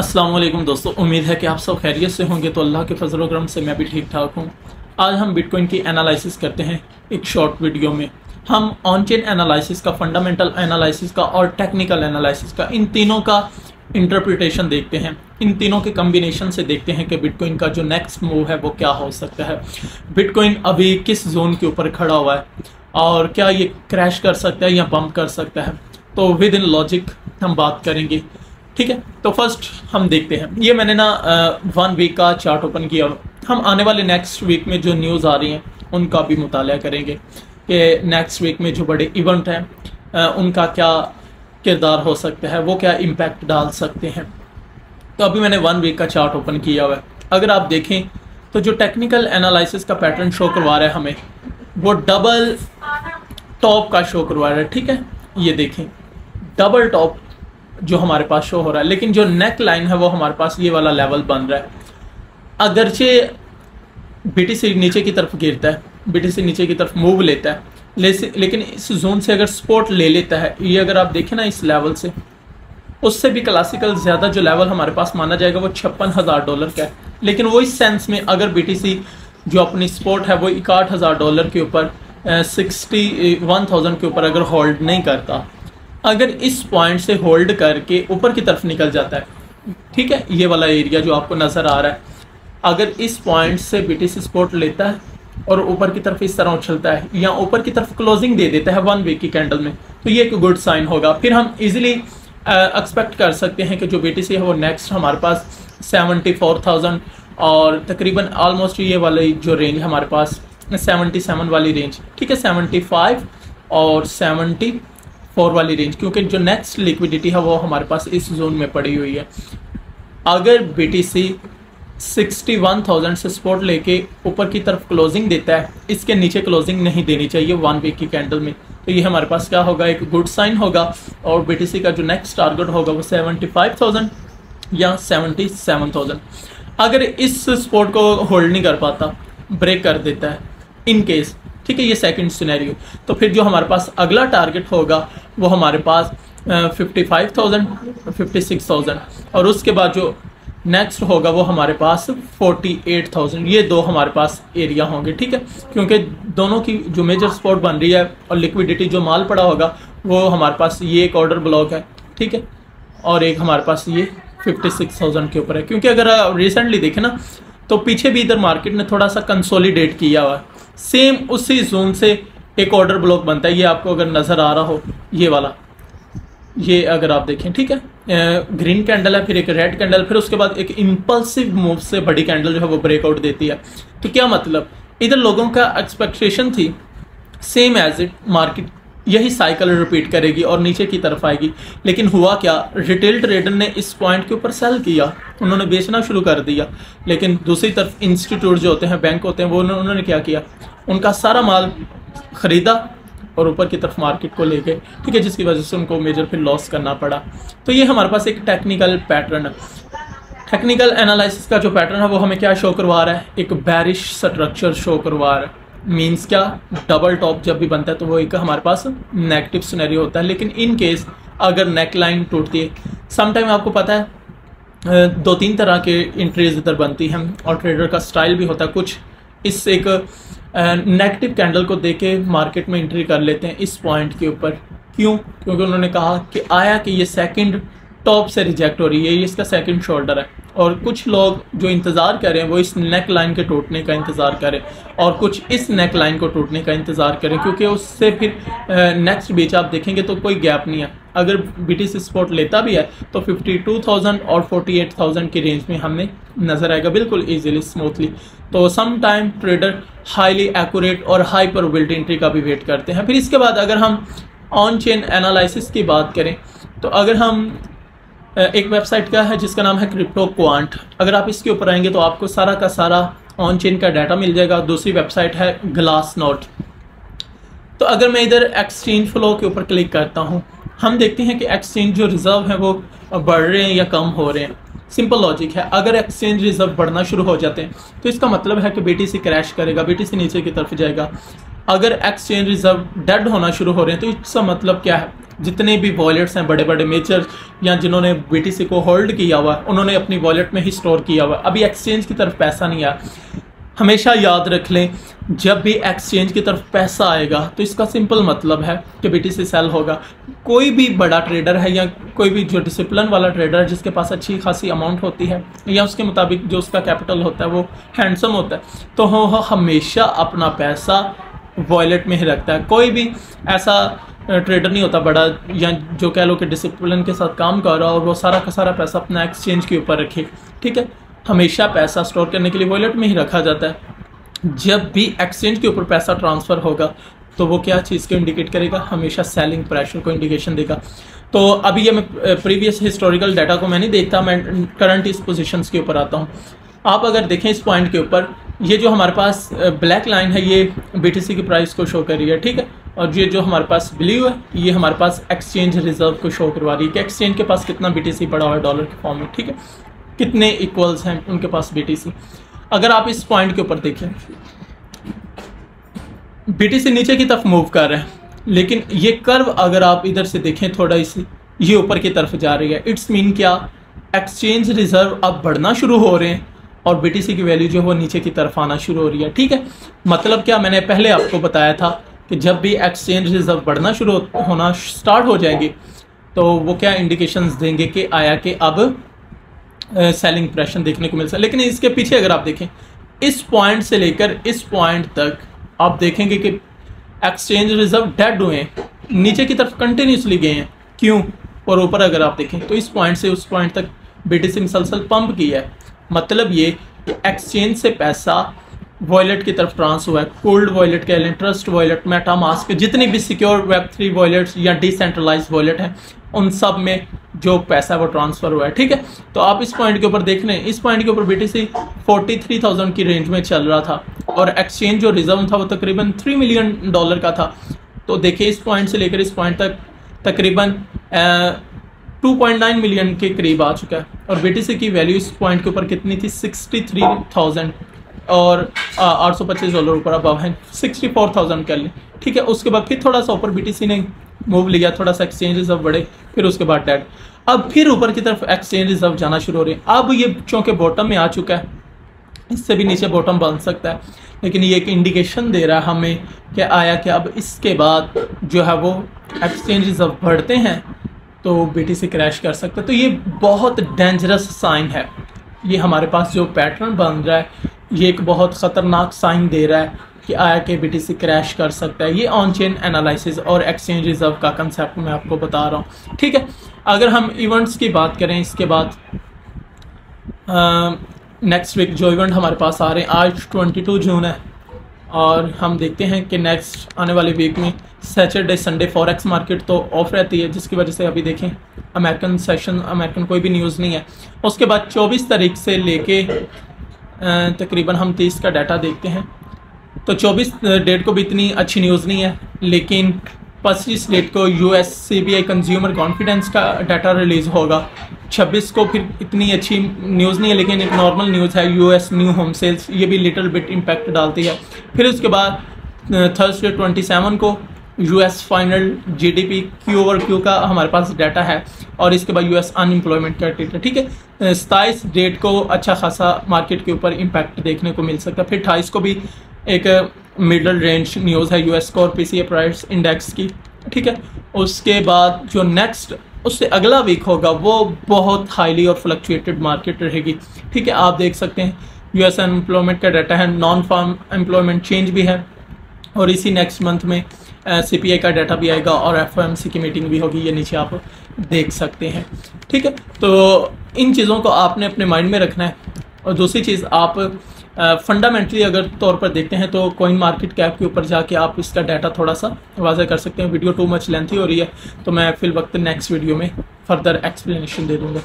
वालेकुम दोस्तों, उम्मीद है कि आप सब खैरियत से होंगे। तो अल्लाह के फजल करम से मैं भी ठीक ठाक हूँ। आज हम बिटकॉइन की एनालिसिस करते हैं एक शॉर्ट वीडियो में। हम ऑन चेन एनालिसिस का फंडामेंटल एनालिसिस का और टेक्निकल एनालिसिस का, इन तीनों का इंटरप्रिटेशन देखते हैं। इन तीनों के कम्बिनेशन से देखते हैं कि बिटकॉइन का जो नेक्स्ट मूव है, वो क्या हो सकता है। बिटकॉइन अभी किस जोन के ऊपर खड़ा हुआ है और क्या ये क्रैश कर सकता है या बम्प कर सकता है? तो विद इन लॉजिक हम बात करेंगे। ठीक है? तो फ़र्स्ट हम देखते हैं। ये मैंने ना वन वीक का चार्ट ओपन किया। हम आने वाले नेक्स्ट वीक में जो न्यूज़ आ रही हैं, उनका भी मुताल करेंगे कि नेक्स्ट वीक में जो बड़े इवेंट हैं उनका क्या किरदार हो सकता है, वो क्या इम्पैक्ट डाल सकते हैं। तो अभी मैंने वन वीक का चार्ट ओपन किया हुआ है। अगर आप देखें तो जो टेक्निकल एनालिसिस का पैटर्न शो करवा रहा है हमें, वो डबल टॉप का शो करवा रहा है। ठीक है? ये देखें। डबल टॉप जो हमारे पास शो हो रहा है। लेकिन जो नेक लाइन है, वो हमारे पास ये वाला लेवल बन रहा है। अगरचे बीटीसी नीचे की तरफ़ गिरता है बीटीसी नीचे की तरफ़ मूव लेता है। ले लेकिन इस जोन से अगर सपोर्ट ले लेता है, ये अगर आप देखें ना इस लेवल से, उससे भी क्लासिकल ज़्यादा जो लेवल हमारे पास माना जाएगा, वो छप्पन हज़ार डॉलर का है। लेकिन वो इस सेंस में अगर बीटीसी जो अपनी सपोर्ट है, वो इकाठ हज़ार डॉलर के ऊपर सिक्सटी वन थाउज़ेंड के ऊपर अगर होल्ड नहीं करता अगर इस पॉइंट से होल्ड करके ऊपर की तरफ़ निकल जाता है, ठीक है? ये वाला एरिया जो आपको नज़र आ रहा है, अगर इस पॉइंट से बीटीसी सपोर्ट लेता है और ऊपर की तरफ़ इस तरह उछलता है, या ऊपर की तरफ़ क्लोजिंग दे देता है वन वीक की कैंडल में तो ये एक गुड साइन होगा। फिर हम इजीली एक्सपेक्ट कर सकते हैं कि जो बीटीसी है वो नेक्स्ट हमारे पास सेवेंटी फोर थाउज़ेंड और तकरीबन ऑलमोस्ट ये वाली जो रेंज हमारे पास सेवेंटी सेवन वाली रेंज ठीक है? सेवेंटी फाइव और सेवेंटी फोर वाली रेंज क्योंकि जो नेक्स्ट लिक्विडिटी है वो हमारे पास इस जोन में पड़ी हुई है। अगर B T C sixty one thousand से सपोर्ट लेके ऊपर की तरफ़ क्लोजिंग देता है, इसके नीचे क्लोजिंग नहीं देनी चाहिए वन वीक की कैंडल में। तो ये हमारे पास क्या होगा? एक गुड साइन होगा और बी टी सी का जो नेक्स्ट टारगेट होगा वो सेवेंटी फाइव थाउज़ेंड या सेवेंटी सेवन थाउज़ेंड अगर इस स्पोर्ट को होल्ड नहीं कर पाता ब्रेक कर देता है इन केस ठीक है, ये सेकंड सिनेरियो तो फिर जो हमारे पास अगला टारगेट होगा, वो हमारे पास fifty five thousand fifty six thousand और उसके बाद जो नेक्स्ट होगा, वो हमारे पास फोर्टी एट थाउज़ेंड ये दो हमारे पास एरिया होंगे, ठीक है? क्योंकि दोनों की जो मेजर स्पॉट बन रही है और लिक्विडिटी जो माल पड़ा होगा, वो हमारे पास ये एक ऑर्डर ब्लॉक है, ठीक है? और एक हमारे पास ये फिफ्टी सिक्स थाउज़ेंड के ऊपर है। क्योंकि अगर रिसेंटली देखें ना तो पीछे भी इधर मार्केट ने थोड़ा सा कंसोलिडेट किया हुआ है। सेम उसी जोन से एक ऑर्डर ब्लॉक बनता है। ये आपको अगर नज़र आ रहा हो, ये वाला। ये अगर आप देखें, ठीक है? ग्रीन कैंडल है, फिर एक रेड कैंडल फिर उसके बाद एक इम्पल्सिव मूव से बड़ी कैंडल जो है वो ब्रेकआउट देती है। तो क्या मतलब? इधर लोगों का एक्सपेक्टेशन थी सेम एज इट मार्केट यही साइकिल रिपीट करेगी और नीचे की तरफ़ आएगी। लेकिन हुआ क्या? रिटेल ट्रेडर ने इस पॉइंट के ऊपर सेल किया। उन्होंने बेचना शुरू कर दिया। लेकिन दूसरी तरफ़ इंस्टीट्यूट जो होते हैं बैंक होते हैं, वो उन्होंने क्या किया? उनका सारा माल ख़रीदा और ऊपर की तरफ़ मार्केट को लेके ठीक है, जिसकी वजह से उनको मेजर फिर लॉस करना पड़ा। तो ये हमारे पास एक टेक्निकल पैटर्न है। टेक्निकल एनालिसिस का जो पैटर्न है, वो हमें क्या शो करवा रहा है? एक बैरिश स्ट्रक्चर शो करवा रहा है। मीन्स क्या? डबल टॉप जब भी बनता है तो वो एक हमारे पास नेगेटिव सिनेरी होता है। लेकिन इन केस अगर नेक लाइन टूटती है समटाइम आपको पता है दो तीन तरह के इंट्रीज इधर बनती हैं और ट्रेडर का स्टाइल भी होता है। कुछ इस एक नेगेटिव कैंडल को देख के मार्केट में एंट्री कर लेते हैं इस पॉइंट के ऊपर। क्यों? क्योंकि उन्होंने कहा कि आया कि ये सेकंड टॉप से रिजेक्ट हो रही है, ये इसका सेकंड शोल्डर है। और कुछ लोग जो इंतज़ार कर रहे हैं वो इस नेक लाइन के टूटने का इंतज़ार करें और कुछ इस नेक लाइन को टूटने का इंतज़ार करें क्योंकि उससे फिर नेक्स्ट बीच आप देखेंगे तो कोई गैप नहीं है। अगर बी टी सी स्पॉट लेता भी है तो 52,000 और 48,000 की रेंज में हमें नज़र आएगा बिल्कुल ईजिली स्मूथली तो some time trader highly accurate और हाई प्रोबेबिलिटी एंट्री का भी वेट करते हैं। फिर इसके बाद अगर हम ऑन चेन एनालिसिस की बात करें तो अगर हम एक वेबसाइट का है जिसका नाम है क्रिप्टो क्वांट अगर आप इसके ऊपर आएँगे तो आपको सारा का सारा ऑन चेन का डाटा मिल जाएगा। दूसरी वेबसाइट है ग्लास नोट तो अगर मैं इधर एक्सचेंज फ्लो के ऊपर क्लिक करता हूँ, हम देखते हैं कि एक्सचेंज जो रिज़र्व है वो बढ़ रहे हैं या कम हो रहे हैं। सिंपल लॉजिक है। अगर एक्सचेंज रिज़र्व बढ़ना शुरू हो जाते हैं तो इसका मतलब है कि बी क्रैश करेगा। बी नीचे की तरफ़ जाएगा। अगर एक्सचेंज रिज़र्व डेड होना शुरू हो रहे हैं तो इसका मतलब क्या है? जितने भी वॉलेट्स हैं बड़े बड़े मेजर या जिन्होंने बीटीसी को होल्ड किया हुआ है, उन्होंने अपनी वॉलेट में ही स्टोर किया हुआ अभी एक्सचेंज की तरफ़ पैसा नहीं आया। हमेशा याद रख लें, जब भी एक्सचेंज की तरफ़ पैसा आएगा तो इसका सिंपल मतलब है कि बी से सेल होगा। कोई भी बड़ा ट्रेडर है, या कोई भी जो डिसिप्लिन वाला ट्रेडर है, जिसके पास अच्छी खासी अमाउंट होती है, या उसके मुताबिक जो उसका कैपिटल होता है, वो हैंडसम होता है तो वो हमेशा अपना पैसा वॉलेट में ही रखता है। कोई भी ऐसा ट्रेडर नहीं होता बड़ा, या जो कह लो कि डिसिप्लिन के साथ काम कर रहा और वो सारा का सारा पैसा अपना एक्सचेंज के ऊपर रखे, ठीक है? हमेशा पैसा स्टोर करने के लिए वॉलेट में ही रखा जाता है। जब भी एक्सचेंज के ऊपर पैसा ट्रांसफ़र होगा तो वो क्या चीज़ को इंडिकेट करेगा? हमेशा सेलिंग प्रेशर को इंडिकेशन देगा। तो अभी ये मैं प्रीवियस हिस्टोरिकल डाटा को मैं नहीं देखता, मैं करंट इस पोजिशन के ऊपर आता हूँ। आप अगर देखें इस पॉइंट के ऊपर ये जो हमारे पास ब्लैक लाइन है, ये बीटीसी की प्राइस को शो कर रही है, ठीक है? और ये जो हमारे पास ब्लू है, ये हमारे पास एक्सचेंज रिज़र्व को शो करवा रही है कि एक्सचेंज के पास कितना बीटीसी पड़ा हुआ है डॉलर के फॉर्म में, ठीक है? कितने इक्वल्स हैं उनके पास बीटीसी अगर आप इस पॉइंट के ऊपर देखें बीटीसी नीचे की तरफ़ मूव कर रहे हैं, लेकिन ये कर्व अगर आप इधर से देखें थोड़ा इसी, ये ऊपर की तरफ़ जा रही है इट्स मीन क्या? एक्सचेंज रिज़र्व अब बढ़ना शुरू हो रहे हैं और बीटीसी की वैल्यू जो है वो नीचे की तरफ़ आना शुरू हो रही है। ठीक है? मतलब क्या मैंने पहले आपको बताया था कि जब भी एक्सचेंज रिज़र्व बढ़ना शुरू होना स्टार्ट हो जाएँगे तो वो क्या इंडिकेशंस देंगे कि आया कि अब सेलिंग प्रेशर देखने को मिलता है। लेकिन इसके पीछे अगर आप देखें, इस पॉइंट से लेकर इस पॉइंट तक आप देखेंगे कि एक्सचेंज रिज़र्व डेड हुए हैं, नीचे की तरफ़ कंटिन्यूसली गए हैं। क्यों? और ऊपर अगर आप देखें तो इस पॉइंट से उस पॉइंट तक बीटीसी मुसलसल पंप किया है। मतलब ये कि एक्सचेंज से पैसा वॉलेट की तरफ़ ट्रांस हुआ है। कोल्ड वॉलेट कह लें ट्रस्ट वॉलेट मेटा मास्क जितनी भी सिक्योर वेब थ्री वॉलेट्स या डिसेंट्रलाइज वॉलेट हैं, उन सब में जो पैसा वो ट्रांसफ़र हुआ है, ठीक है? तो आप इस पॉइंट के ऊपर देख रहे हैं इस पॉइंट के ऊपर B T C forty three thousand की रेंज में चल रहा था और एक्सचेंज जो रिज़र्व था वो तकरीबन थ्री मिलियन डॉलर का था। तो देखिए इस पॉइंट से लेकर इस पॉइंट तक, तकरीबन टू पॉइंट नाइन मिलियन के करीब आ चुका है। और बी टी सी की वैल्यू इस पॉइंट के ऊपर कितनी थी? सिक्सटी थ्री थाउज़ेंड और आठ सौ पच्चीस डॉलर ऊपर अब है। सिक्सटी फोर थाउज़ेंड कर लें। ठीक है, उसके बाद फिर थोड़ा सा ऊपर बीटीसी ने मूव लिया, थोड़ा सा एक्सचेंज रिज़र्व बढ़े, फिर उसके बाद डेट अब फिर ऊपर की तरफ़ एक्सचेंज रिज़र्व जाना शुरू हो रही है। अब ये चूँकि बॉटम में आ चुका है, इससे भी नीचे बॉटम बन सकता है। लेकिन ये एक इंडिकेशन दे रहा है हमें कि आया कि अब इसके बाद जो है वो एक्सचेंज रिज़र्व बढ़ते हैं तो बी से क्रैश कर सकता तो ये बहुत डेंजरस साइन है। ये हमारे पास जो पैटर्न बन रहा है, ये एक बहुत ख़तरनाक साइन दे रहा है कि आया के बी क्रैश कर सकता है। ये ऑन चेन एनालिसिस और एक्सचेंज रिज़र्व का कंसेप्ट मैं आपको बता रहा हूँ। ठीक है, अगर हम इवेंट्स की बात करें, इसके बाद नेक्स्ट वीक जो इवेंट हमारे पास आ रहे हैं, आज 22 जून है। और हम देखते हैं कि नेक्स्ट आने वाले वीक में सैटरडे संडे फॉरेक्स मार्केट तो ऑफ़ रहती है, जिसकी वजह से अभी देखें अमेरिकन सेशन अमेरिकन कोई भी न्यूज़ नहीं है। उसके बाद 24 तारीख से लेके तकरीबन हम 30 का डाटा देखते हैं। तो 24 डेट को भी इतनी अच्छी न्यूज़ नहीं है, लेकिन पच्चीस डेट को U S C B I consumer confidence का डाटा रिलीज़ होगा। 26 को फिर इतनी अच्छी न्यूज़ नहीं है, लेकिन एक नॉर्मल न्यूज़ है U S new home sales ये भी लिटिल बिट इम्पैक्ट डालती है। फिर उसके बाद थर्सडे ट्वेंटी सेवन को U S final G D P Q over Q का हमारे पास डाटा है, और इसके बाद यू एस अनएम्प्लॉयमेंट का डेटा ठीक है? सताईस डेट को अच्छा खासा मार्केट के ऊपर इम्पैक्ट देखने को मिल सकता है। फिर अट्ठाईस को भी एक मिडल रेंज न्यूज़ है यूएस को और पीसीए प्राइस इंडेक्स की, ठीक है? उसके बाद जो नेक्स्ट उससे अगला वीक होगा, वो बहुत हाईली और फ्लक्चुएटेड मार्केट रहेगी, ठीक है? आप देख सकते हैं यूएस अनएम्प्लॉयमेंट का डाटा है नॉन फार्म एम्प्लॉयमेंट चेंज भी है, और इसी नेक्स्ट मंथ में सी पी आई का डाटा भी आएगा और एफ़ एम सी की मीटिंग भी होगी, ये नीचे आप देख सकते हैं, ठीक है? तो इन चीज़ों को आपने अपने माइंड में रखना है, और दूसरी चीज़ आप फंडामेंटली अगर तौर पर देखते हैं तो कॉइन मार्केट कैप के ऊपर जाके आप इसका डाटा थोड़ा सा वाजह कर सकते हैं। वीडियो टू मच लेंथी हो रही है तो मैं फिल वक्त नेक्स्ट वीडियो में फर्दर एक्सप्लेनेशन दे दूँगा।